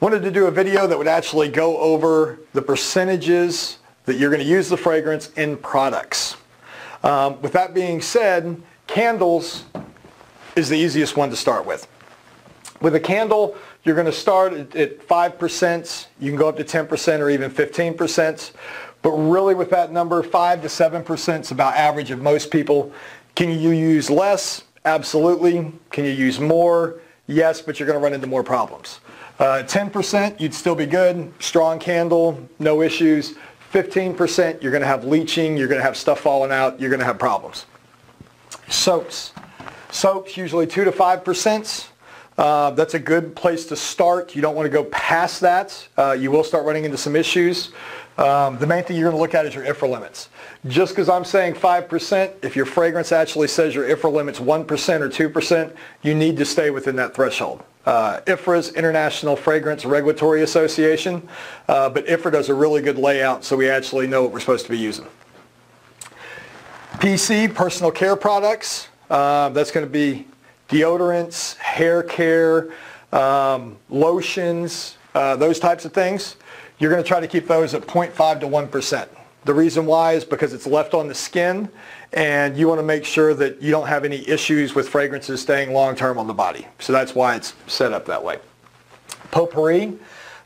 Wanted to do a video that would actually go over the percentages that you're going to use the fragrance in products. Um, with that being said, candles is the easiest one to start with. With a candle, you're going to start at 5%, you can go up to 10% or even 15%, but really with that number, 5 to 7% is about average of most people. Can you use less? Absolutely. Can you use more? Yes, but you're going to run into more problems. Uh, 10%, you'd still be good. Strong candle, no issues. 15%, you're going to have leaching, you're going to have stuff falling out, you're going to have problems. Soaps. Soaps, usually 2 to 5%. Uh, that's a good place to start. You don't want to go past that. Uh, you will start running into some issues. Um, the main thing you're going to look at is your IFRA limits. Just because I'm saying 5%, if your fragrance actually says your IFRA limit's 1% or 2%, you need to stay within that threshold. Uh, IFRA's International Fragrance Regulatory Association, uh, but IFRA does a really good layout so we actually know what we're supposed to be using. PC, personal care products, uh, that's going to be deodorants, hair care, um, lotions, uh, those types of things. You're going to try to keep those at 0.5 to 1%. The reason why is because it's left on the skin and you want to make sure that you don't have any issues with fragrances staying long term on the body. So that's why it's set up that way. Potpourri,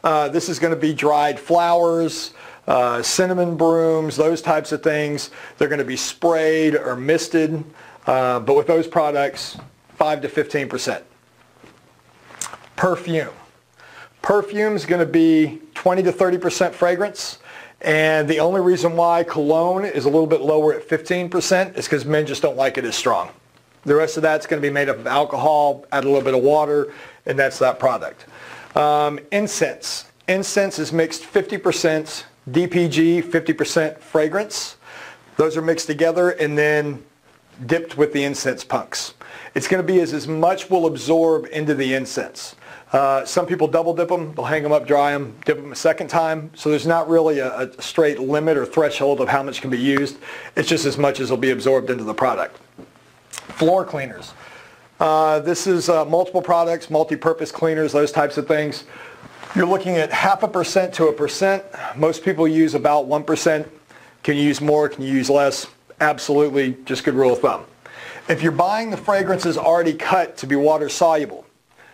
uh, this is going to be dried flowers, uh, cinnamon brooms, those types of things. They're going to be sprayed or misted, uh, but with those products, 5 to 15%. Perfume. Perfume is going to be 20 to 30% fragrance. And the only reason why cologne is a little bit lower at 15% is because men just don't like it as strong. The rest of that's going to be made up of alcohol, add a little bit of water, and that's that product. Um, incense. Incense is mixed 50% DPG, 50% fragrance. Those are mixed together and then dipped with the incense punks. It's going to be as, as much will absorb into the incense. Uh, some people double dip them. They'll hang them up, dry them, dip them a second time. So there's not really a, a straight limit or threshold of how much can be used. It's just as much as will be absorbed into the product. Floor cleaners. Uh, this is uh, multiple products, multi-purpose cleaners, those types of things. You're looking at half a percent to a percent. Most people use about 1%. Can you use more? Can you use less? Absolutely, just good rule of thumb. If you're buying the fragrances already cut to be water soluble,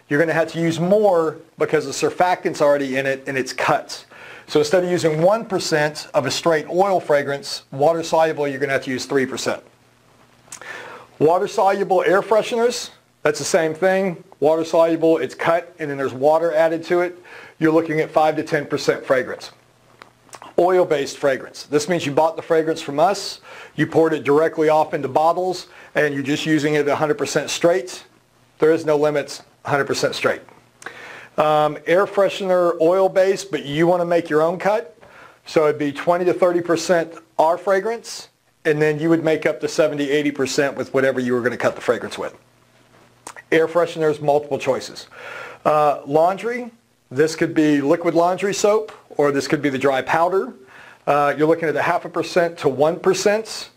you're going to have to use more because the surfactant's already in it and it's cut. So instead of using 1% of a straight oil fragrance, water soluble, you're going to have to use 3%. Water soluble air fresheners, that's the same thing. Water soluble, it's cut and then there's water added to it. You're looking at 5 to 10% fragrance. Oil-based fragrance. This means you bought the fragrance from us, you poured it directly off into bottles, and you're just using it 100% straight. There is no limits 100% straight. Um, air freshener oil based, but you want to make your own cut. So it'd be 20 to 30% our fragrance, and then you would make up to 70, 80% with whatever you were going to cut the fragrance with. Air fresheners, multiple choices. Uh, laundry, this could be liquid laundry soap, or this could be the dry powder. Uh, you're looking at a half a percent to 1%.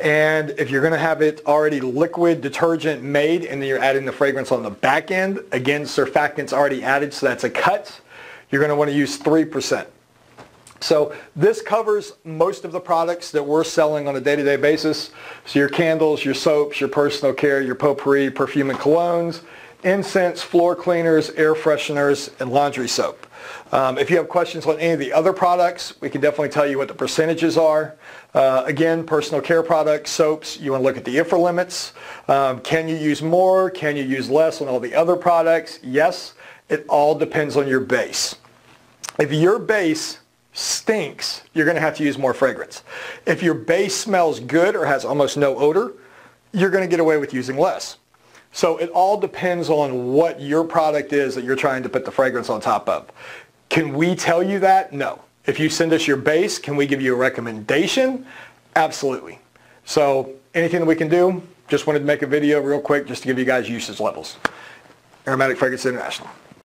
And if you're going to have it already liquid detergent made and then you're adding the fragrance on the back end, again, surfactant's already added, so that's a cut. You're going to want to use 3%. So this covers most of the products that we're selling on a day-to-day basis. So your candles, your soaps, your personal care, your potpourri, perfume and colognes, incense, floor cleaners, air fresheners, and laundry soap. Um, if you have questions on any of the other products, we can definitely tell you what the percentages are. Uh, again, personal care products, soaps, you want to look at the IFRA limits. Um, can you use more? Can you use less on all the other products? Yes, it all depends on your base. If your base stinks, you're going to have to use more fragrance. If your base smells good or has almost no odor, you're going to get away with using less. So it all depends on what your product is that you're trying to put the fragrance on top of. Can we tell you that? No. If you send us your base, can we give you a recommendation? Absolutely. So anything that we can do, just wanted to make a video real quick just to give you guys usage levels. Aromatic Fragrance International.